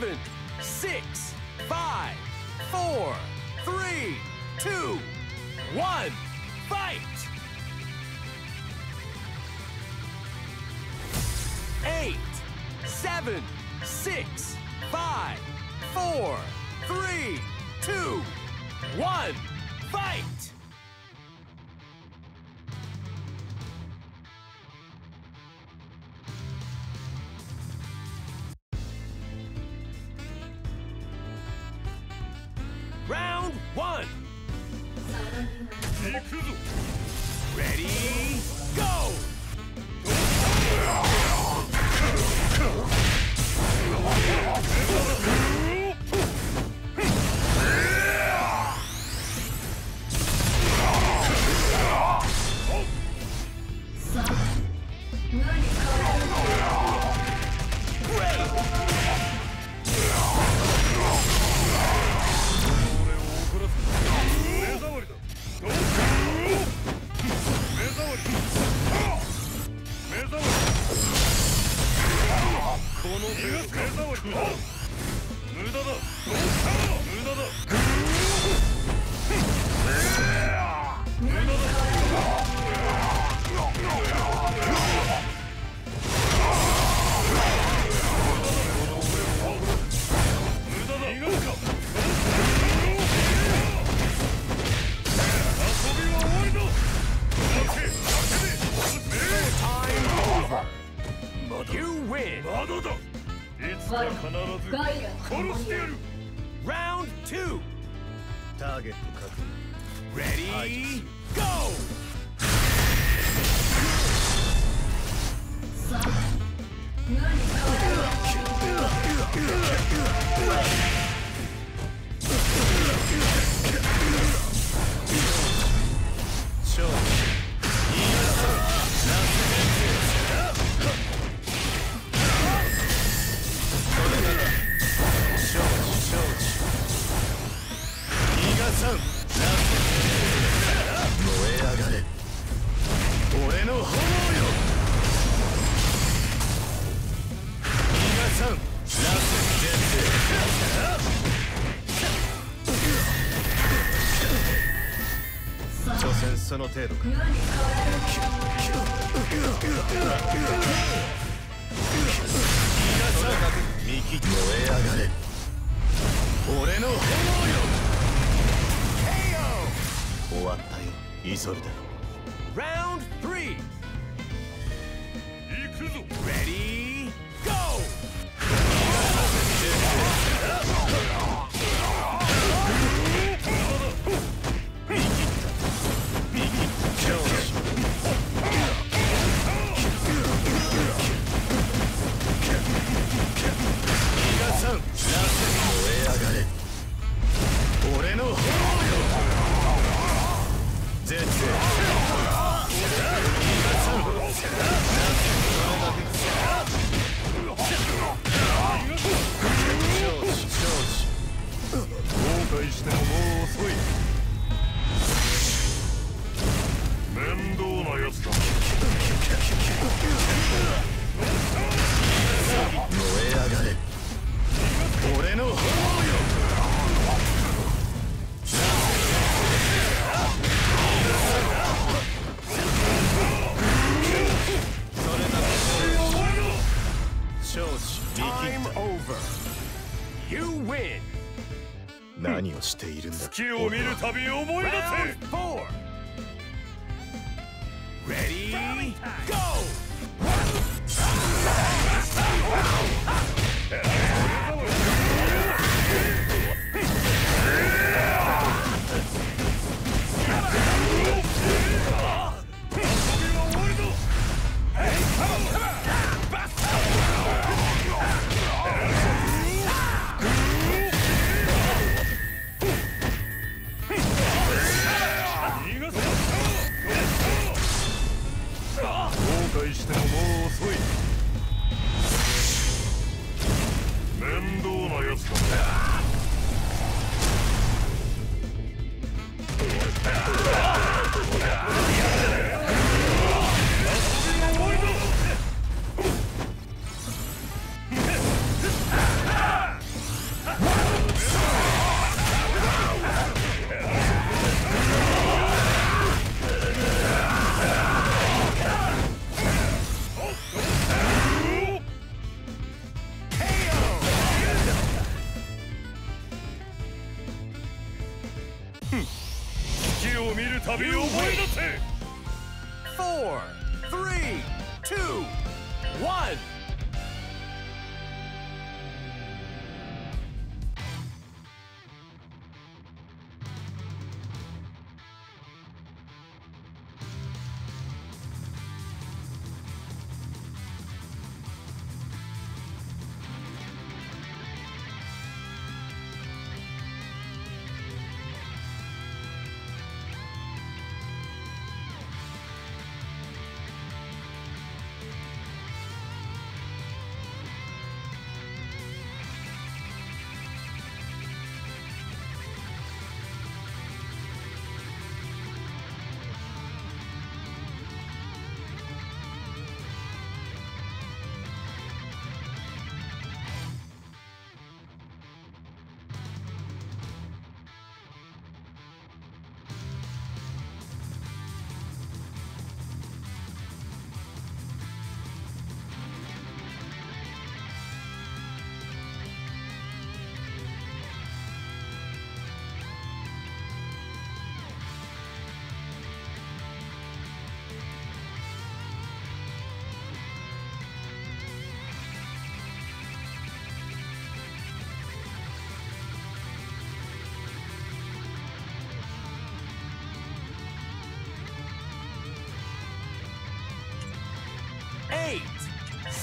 seven, six, five, four, three, two, one, fight! Eight, seven, six, five, four, three, two, one, fight! 然その程度か。見切って燃え上がれ俺の炎よ終わったよ。急いだラウンド3行くぞ。レディーているんだ。月を見るたび思い出せ。Ready, go!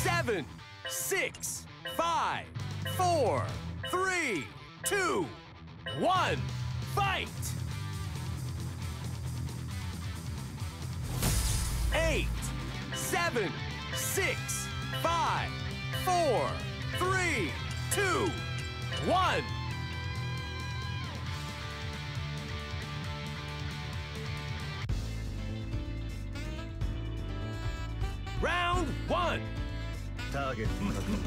Seven, six, five, four, three, two, one. Fight! Eight, seven, six, five, four, three, two, one. Round one. ターゲットの確保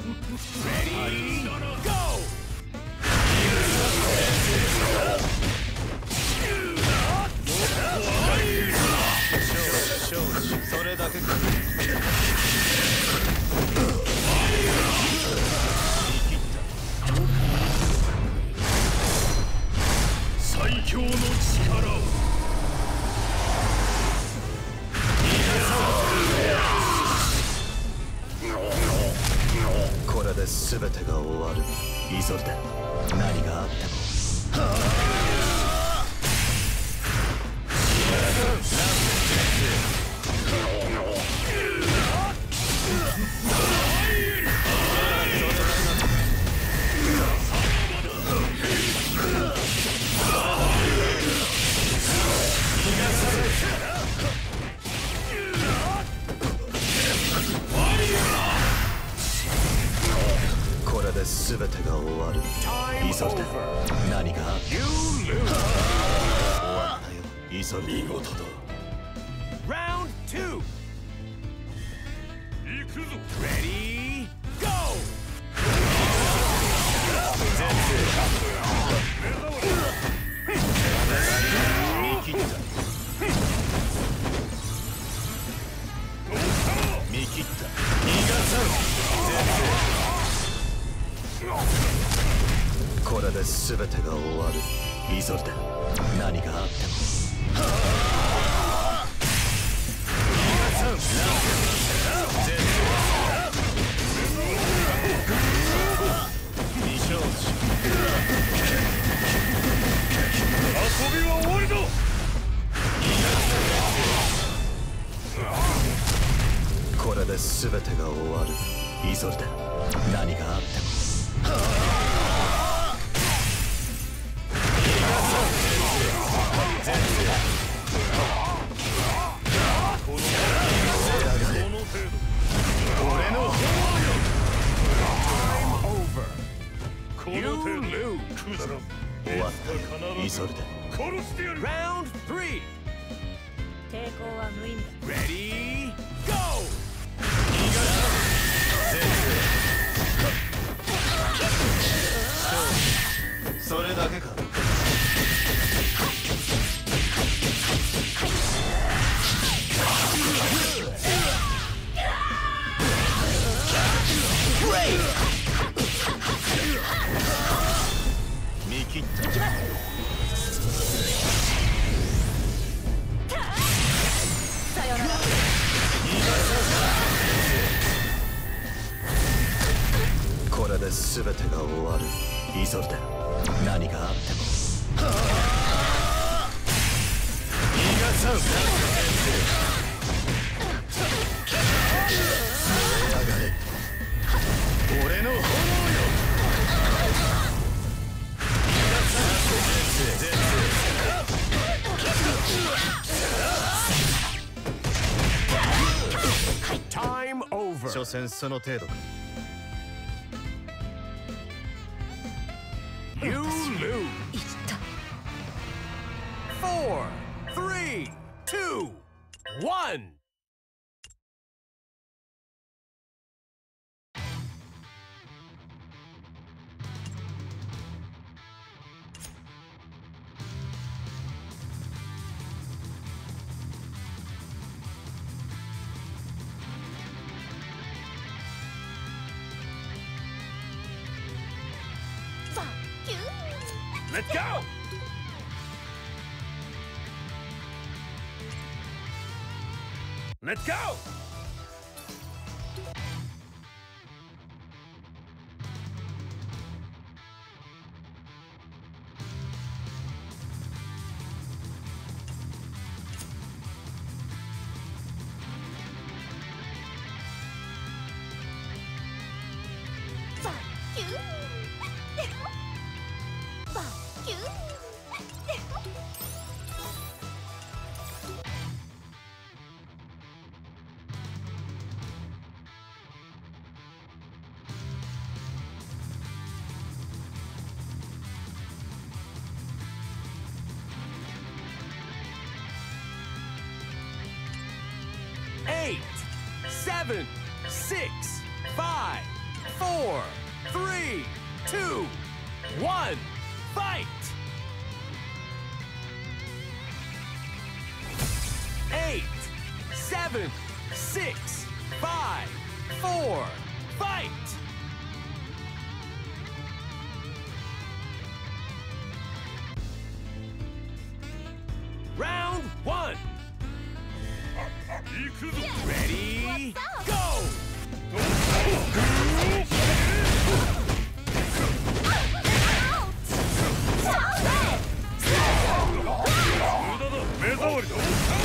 Ready, go! 全てが終わる。イゾルダ何があっても。で全てが終わるルだ over. 何が？あって You lose. も終わったよイゾル見事だ Round two. 行くぞ Ready, go! 見切った見切った逃がさんこれで全てが終わる。イゾルだ何があっても。未承知遊びは終わりだ。これで全てが終わる。イゾルだ何があっても全てが終わる。イゾル何があっても。逃がさ所詮その程度か。Let's go! Let's go! Fuck you! one, fight! Eight, seven, six, five, four, fight! Come, come.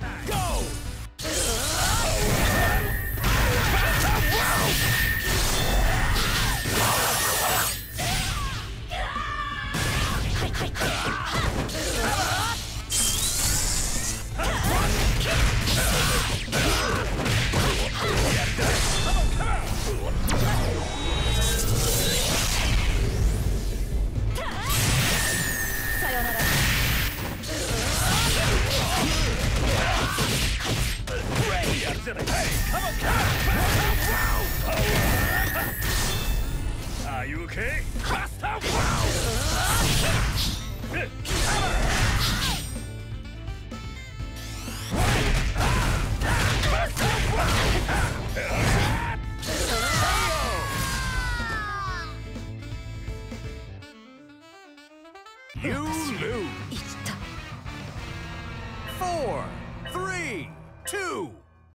time.